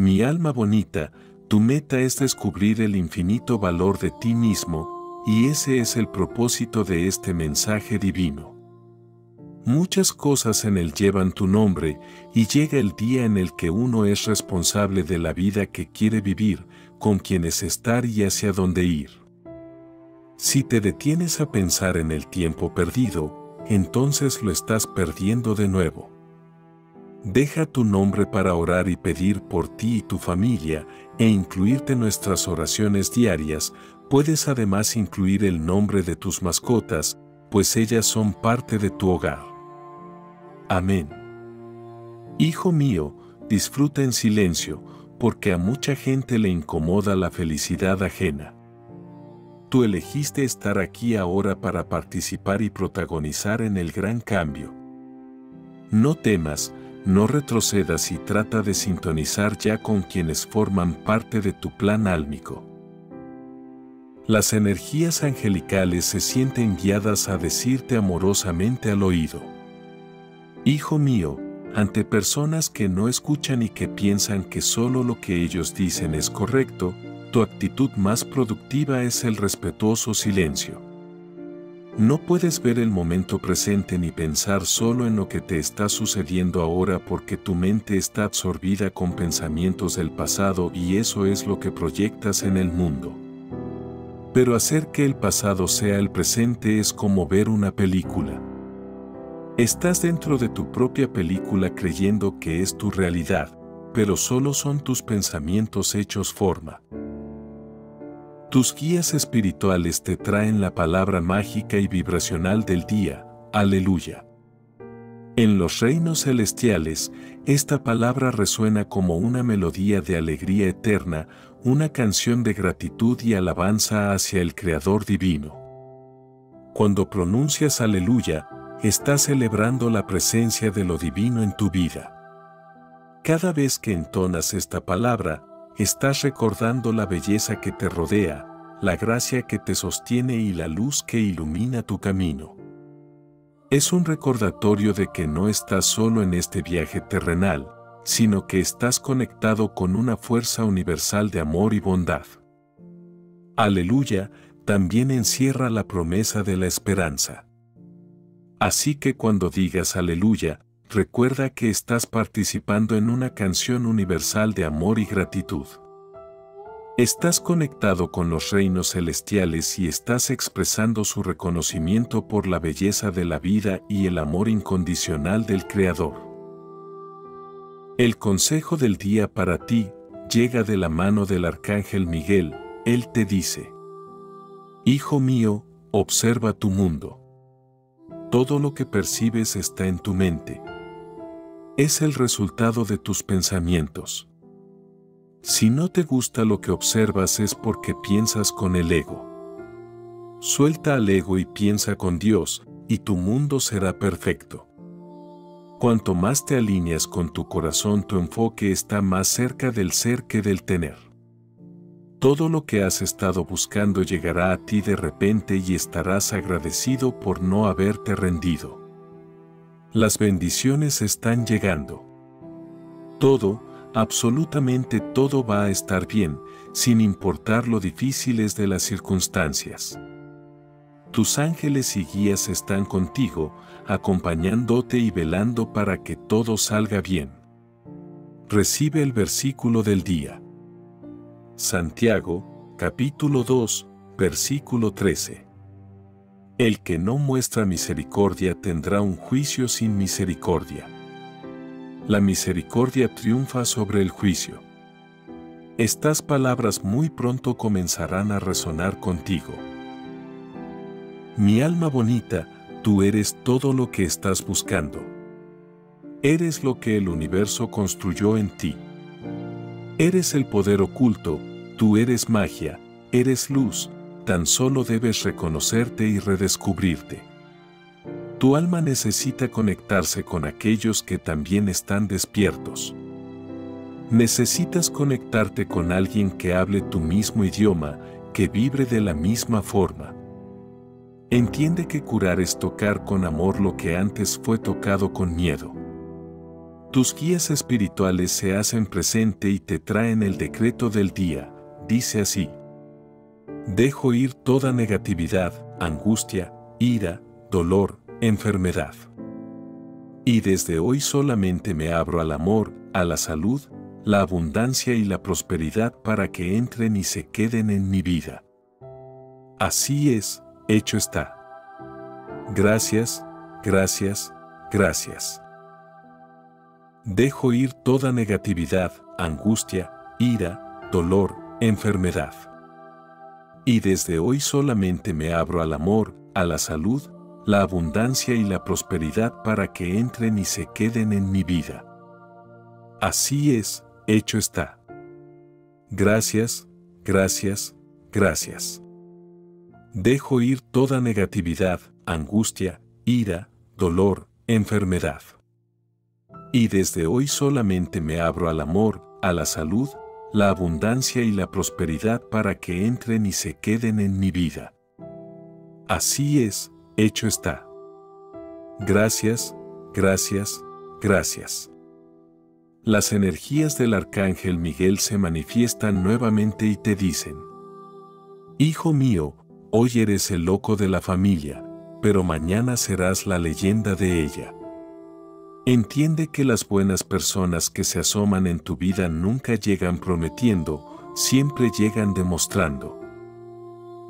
Mi alma bonita, tu meta es descubrir el infinito valor de ti mismo, y ese es el propósito de este mensaje divino. Muchas cosas en él llevan tu nombre, y llega el día en el que uno es responsable de la vida que quiere vivir, con quienes estar y hacia dónde ir. Si te detienes a pensar en el tiempo perdido, entonces lo estás perdiendo de nuevo. Deja tu nombre para orar y pedir por ti y tu familia e incluirte en nuestras oraciones diarias. Puedes además incluir el nombre de tus mascotas, pues ellas son parte de tu hogar. Amén. Hijo mío, disfruta en silencio, porque a mucha gente le incomoda la felicidad ajena. Tú elegiste estar aquí ahora para participar y protagonizar en el gran cambio. No temas, no retrocedas y trata de sintonizar ya con quienes forman parte de tu plan álmico. Las energías angelicales se sienten guiadas a decirte amorosamente al oído. Hijo mío, ante personas que no escuchan y que piensan que solo lo que ellos dicen es correcto, tu actitud más productiva es el respetuoso silencio. No puedes ver el momento presente ni pensar solo en lo que te está sucediendo ahora porque tu mente está absorbida con pensamientos del pasado y eso es lo que proyectas en el mundo. Pero hacer que el pasado sea el presente es como ver una película. Estás dentro de tu propia película creyendo que es tu realidad, pero solo son tus pensamientos hechos forma. Tus guías espirituales te traen la palabra mágica y vibracional del día, aleluya. En los reinos celestiales, esta palabra resuena como una melodía de alegría eterna, una canción de gratitud y alabanza hacia el Creador Divino. Cuando pronuncias aleluya, estás celebrando la presencia de lo divino en tu vida. Cada vez que entonas esta palabra, estás recordando la belleza que te rodea, la gracia que te sostiene y la luz que ilumina tu camino. Es un recordatorio de que no estás solo en este viaje terrenal, sino que estás conectado con una fuerza universal de amor y bondad. Aleluya también encierra la promesa de la esperanza. Así que cuando digas aleluya, recuerda que estás participando en una canción universal de amor y gratitud. Estás conectado con los reinos celestiales y estás expresando su reconocimiento por la belleza de la vida y el amor incondicional del Creador. El consejo del día para ti llega de la mano del Arcángel Miguel, él te dice, Hijo mío, observa tu mundo. Todo lo que percibes está en tu mente. Es el resultado de tus pensamientos. Si no te gusta lo que observas es porque piensas con el ego. Suelta al ego y piensa con Dios, y tu mundo será perfecto. Cuanto más te alineas con tu corazón, tu enfoque está más cerca del ser que del tener. Todo lo que has estado buscando llegará a ti de repente y estarás agradecido por no haberte rendido. Las bendiciones están llegando. Todo, absolutamente todo va a estar bien, sin importar lo difíciles de las circunstancias. Tus ángeles y guías están contigo, acompañándote y velando para que todo salga bien. Recibe el versículo del día. Santiago, capítulo 2, versículo 13. El que no muestra misericordia tendrá un juicio sin misericordia. La misericordia triunfa sobre el juicio. Estas palabras muy pronto comenzarán a resonar contigo. Mi alma bonita, tú eres todo lo que estás buscando. Eres lo que el universo construyó en ti. Eres el poder oculto, Tú eres magia, eres luz, tan solo debes reconocerte y redescubrirte. Tu alma necesita conectarse con aquellos que también están despiertos. Necesitas conectarte con alguien que hable tu mismo idioma, que vibre de la misma forma. Entiende que curar es tocar con amor lo que antes fue tocado con miedo. Tus guías espirituales se hacen presente y te traen el decreto del día, dice así. Dejo ir toda negatividad, angustia, ira, dolor, enfermedad. Y desde hoy solamente me abro al amor, a la salud, la abundancia y la prosperidad para que entren y se queden en mi vida. Así es, hecho está. Gracias, gracias, gracias. Dejo ir toda negatividad, angustia, ira, dolor, enfermedad. Y desde hoy solamente me abro al amor, a la salud, la abundancia y la prosperidad para que entren y se queden en mi vida. Así es, hecho está. Gracias, gracias, gracias. Dejo ir toda negatividad, angustia, ira, dolor, enfermedad. Y desde hoy solamente me abro al amor, a la salud, la abundancia y la prosperidad para que entren y se queden en mi vida. Así es, hecho está. Gracias, gracias, gracias. Las energías del Arcángel Miguel se manifiestan nuevamente y te dicen, Hijo mío, hoy eres el loco de la familia, pero mañana serás la leyenda de ella. Entiende que las buenas personas que se asoman en tu vida nunca llegan prometiendo, siempre llegan demostrando.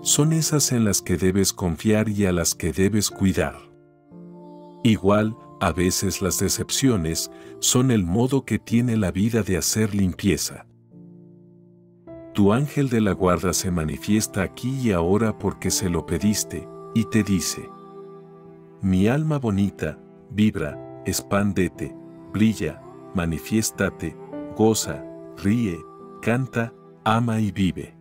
Son esas en las que debes confiar y a las que debes cuidar. Igual, a veces las decepciones son el modo que tiene la vida de hacer limpieza. Tu ángel de la guarda se manifiesta aquí y ahora porque se lo pediste, y te dice, Mi alma bonita, vibra, expándete, brilla, manifiéstate, goza, ríe, canta, ama y vive.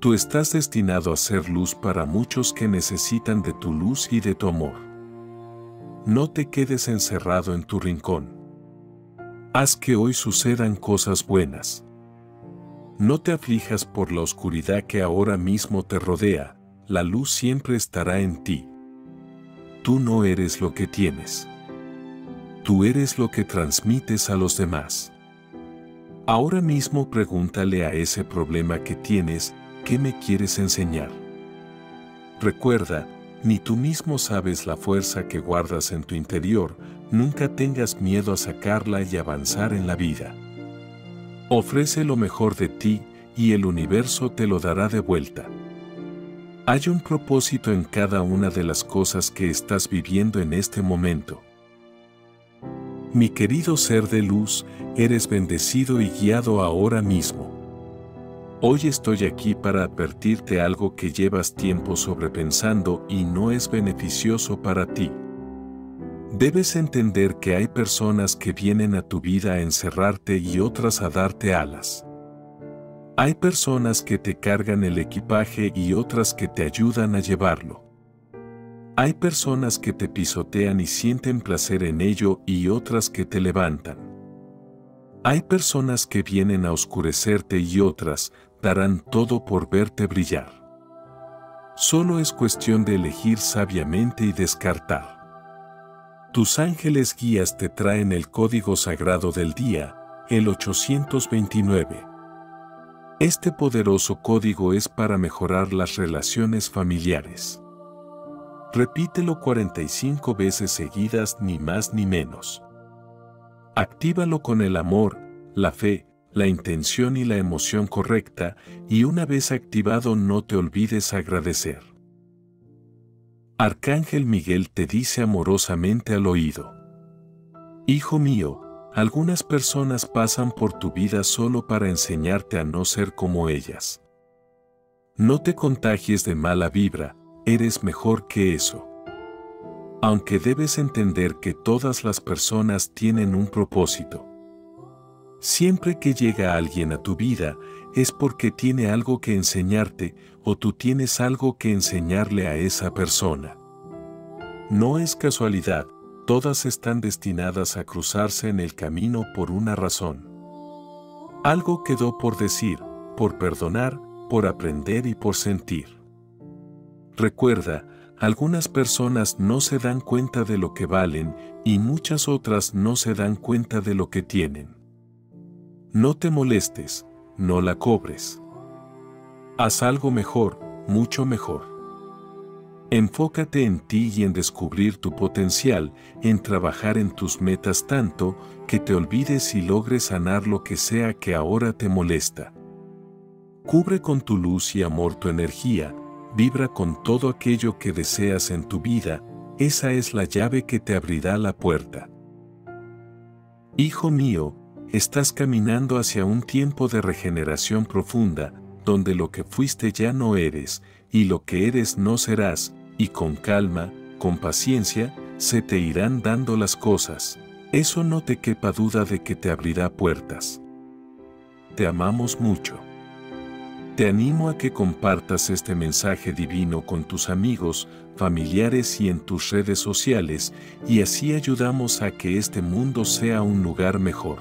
Tú estás destinado a ser luz para muchos que necesitan de tu luz y de tu amor. No te quedes encerrado en tu rincón. Haz que hoy sucedan cosas buenas. No te aflijas por la oscuridad que ahora mismo te rodea, la luz siempre estará en ti. Tú no eres lo que tienes. Tú eres lo que transmites a los demás. Ahora mismo pregúntale a ese problema que tienes, ¿qué me quieres enseñar? Recuerda, ni tú mismo sabes la fuerza que guardas en tu interior, nunca tengas miedo a sacarla y avanzar en la vida. Ofrece lo mejor de ti y el universo te lo dará de vuelta. Hay un propósito en cada una de las cosas que estás viviendo en este momento. Mi querido ser de luz, eres bendecido y guiado ahora mismo. Hoy estoy aquí para advertirte algo que llevas tiempo sobrepensando y no es beneficioso para ti. Debes entender que hay personas que vienen a tu vida a encerrarte y otras a darte alas. Hay personas que te cargan el equipaje y otras que te ayudan a llevarlo. Hay personas que te pisotean y sienten placer en ello y otras que te levantan. Hay personas que vienen a oscurecerte y otras darán todo por verte brillar. Solo es cuestión de elegir sabiamente y descartar. Tus ángeles guías te traen el código sagrado del día, el 829. Este poderoso código es para mejorar las relaciones familiares. Repítelo 45 veces seguidas ni más ni menos. Actívalo con el amor, la fe, la intención y la emoción correcta y una vez activado no te olvides agradecer. Arcángel Miguel te dice amorosamente al oído. Hijo mío, algunas personas pasan por tu vida solo para enseñarte a no ser como ellas. No te contagies de mala vibra, eres mejor que eso. Aunque debes entender que todas las personas tienen un propósito. Siempre que llega alguien a tu vida, es porque tiene algo que enseñarte o tú tienes algo que enseñarle a esa persona. No es casualidad, todas están destinadas a cruzarse en el camino por una razón. Algo quedó por decir, por perdonar, por aprender y por sentir. Recuerda, Algunas personas no se dan cuenta de lo que valen y muchas otras no se dan cuenta de lo que tienen. No te molestes, no la cobres. Haz algo mejor, mucho mejor. Enfócate en ti y en descubrir tu potencial, en trabajar en tus metas tanto que te olvides y logres sanar lo que sea que ahora te molesta. Cubre con tu luz y amor tu energía, vibra con todo aquello que deseas en tu vida, esa es la llave que te abrirá la puerta. Hijo mío, estás caminando hacia un tiempo de regeneración profunda, donde lo que fuiste ya no eres, y lo que eres no serás, y con calma, con paciencia, se te irán dando las cosas. Eso no te quepa duda de que te abrirá puertas. Te amamos mucho. Te animo a que compartas este mensaje divino con tus amigos, familiares y en tus redes sociales, y así ayudamos a que este mundo sea un lugar mejor.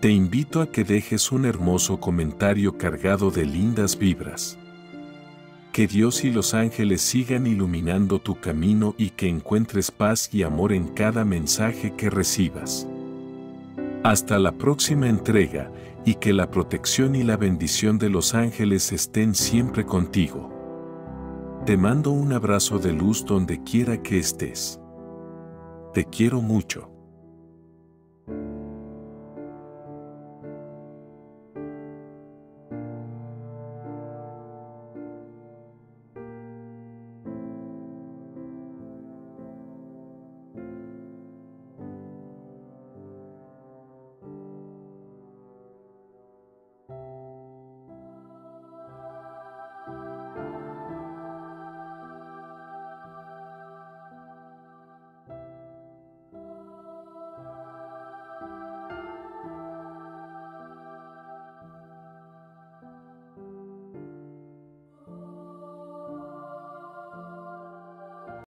Te invito a que dejes un hermoso comentario cargado de lindas vibras. Que Dios y los ángeles sigan iluminando tu camino y que encuentres paz y amor en cada mensaje que recibas. Hasta la próxima entrega y que la protección y la bendición de los ángeles estén siempre contigo. Te mando un abrazo de luz donde quiera que estés. Te quiero mucho.